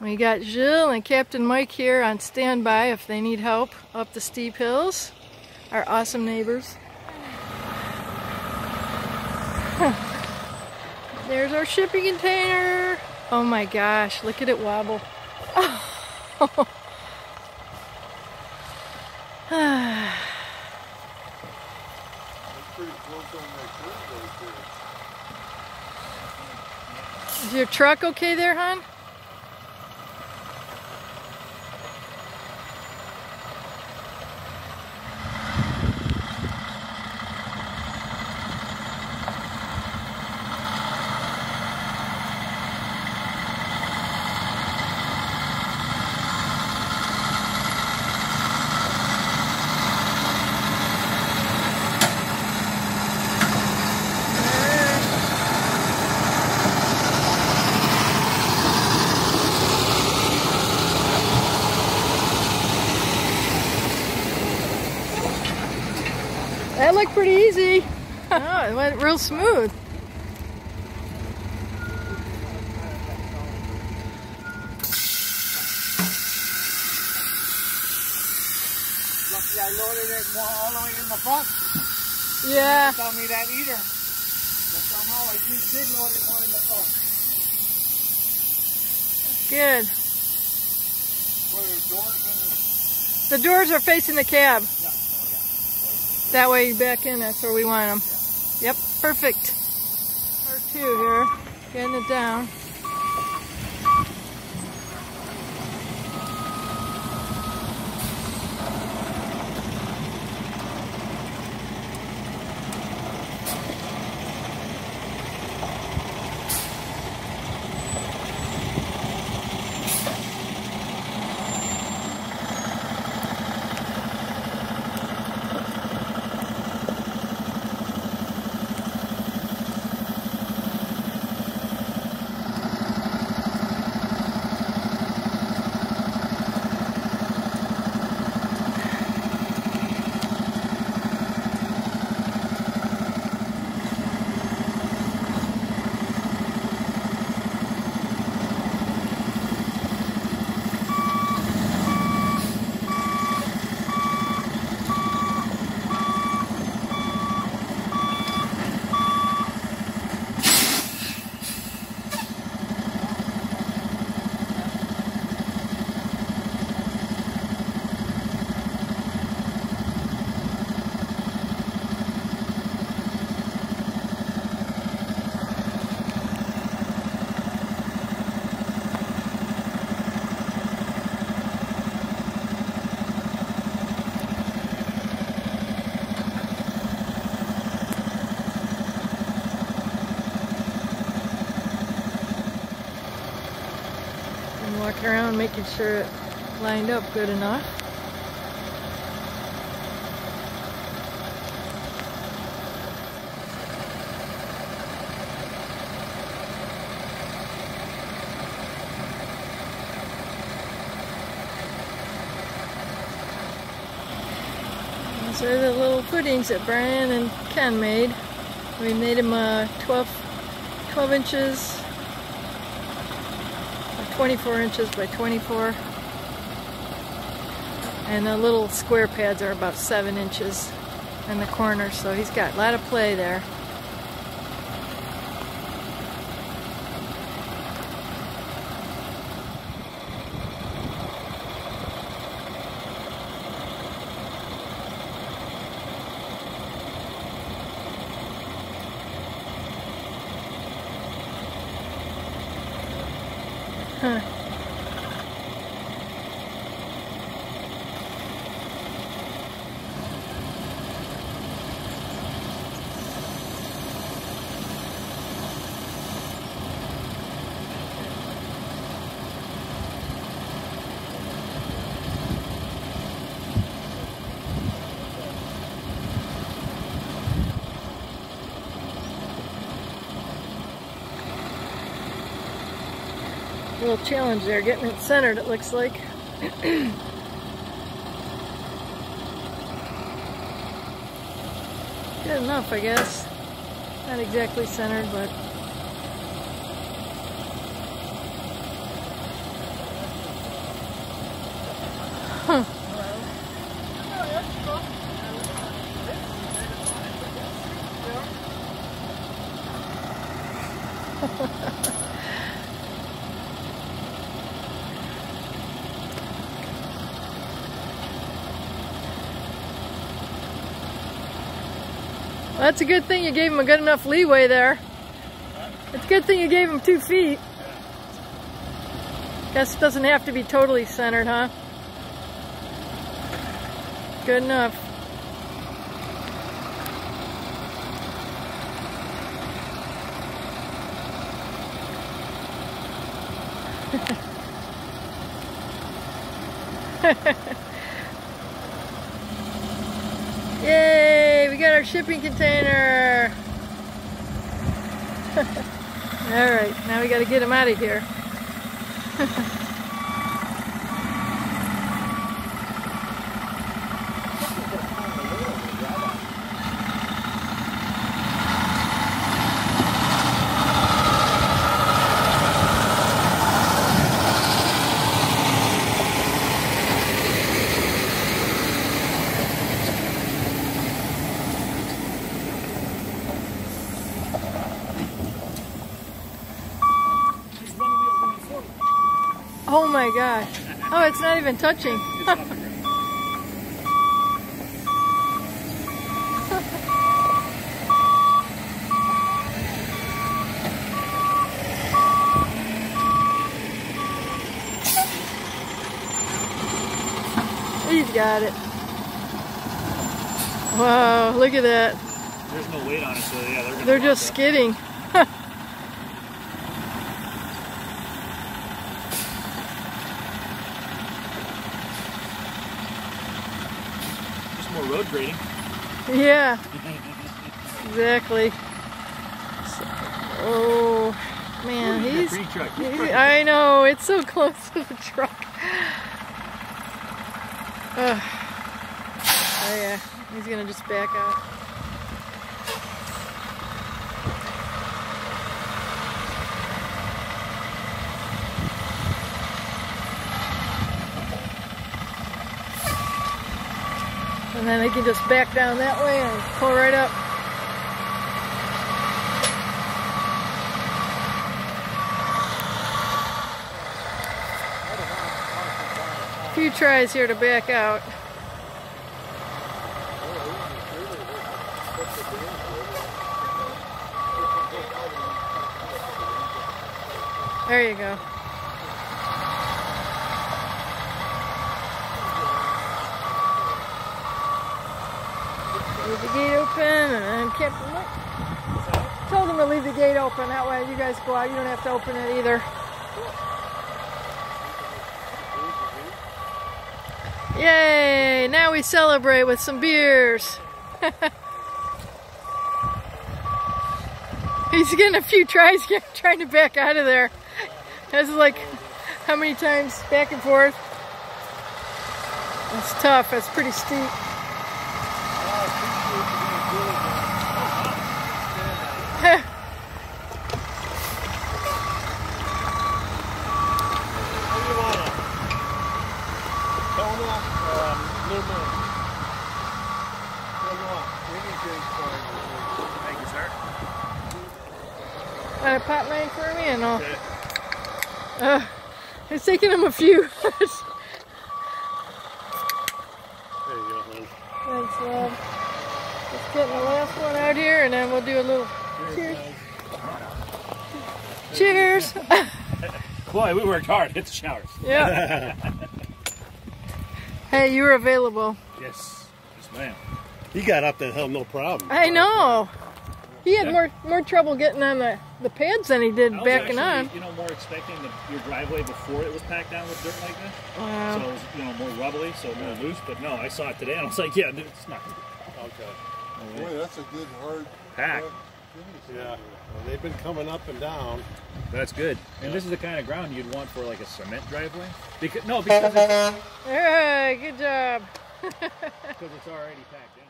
We got Jill and Captain Mike here on standby if they need help up the steep hills. Our awesome neighbors. There's our shipping container. Oh my gosh, look at it wobble. Oh. Is your truck okay there, hon? That looked pretty easy. oh, it went real smooth. Lucky I loaded it all the way in the front. Yeah. Tell me that either. But somehow I just did load it one in the front. Good. The doors The doors are facing the cab. yeah. That way back in, that's where we want them. Yep, perfect. Part two here, getting it down. Making sure it lined up good enough. These are the little footings that Brian and Ken made. We made them uh, 12, 12 inches 24 inches by 24 and the little square pads are about 7 inches in the corner so he's got a lot of play there Huh. Little challenge there, getting it centered it looks like. Good enough, I guess. Not exactly centered, but That's a good thing you gave him a good enough leeway there. It's a good thing you gave him two feet. Guess it doesn't have to be totally centered, huh? Good enough. Yay, we got our shipping container. All right, now we got to get him out of here. Oh my gosh. Oh, it's not even touching. He's got it. Wow, look at that. There's no weight on it, so yeah, they're, They're just skidding. just more road grading. Yeah, exactly. So- oh, man, Ooh, he's. pretty truck. Good he- truck. I know, it's so close to the truck. Ugh. oh, yeah, he's gonna just back out. And then they can just back down that way and pull right up. A Few tries here to back out. There you go. Leave the gate open and I then Captain Mike told him to leave the gate open. That way you guys go out. You don't have to open it either. Yay! Now we celebrate with some beers. He's getting a few tries trying to back out of there. This is like how many times back and forth? That's tough. That's pretty steep. What do you want? Kona or um, Blue Moon? What do you want? Any drink for Thank you, sir. Want a pot mine for me? And all. Okay. Uh, it's taking him a few. There you go, man. Thanks, love. Just getting the last one out here, and then we'll do a little cheers. Cheers. Boy, we worked hard. Hit the showers. yeah. Hey, you were available. Yes. Yes, ma'am. He got up that hill no problem. I know. He had Yeah. more more trouble getting on the, the pads than he did I was backing actually, on. you know, more expecting the, your driveway before it was packed down with dirt like this. So it was, you know, more rubbly, so more loose. But no, I saw it today and I was like, yeah, dude, it's not Okay. Boy, that's a good hard packed. Yeah. Well, they've been coming up and down. That's good. And this is the kind of ground you'd want for like a cement driveway. Because no, because it's, All right, good job. because it's already packed in.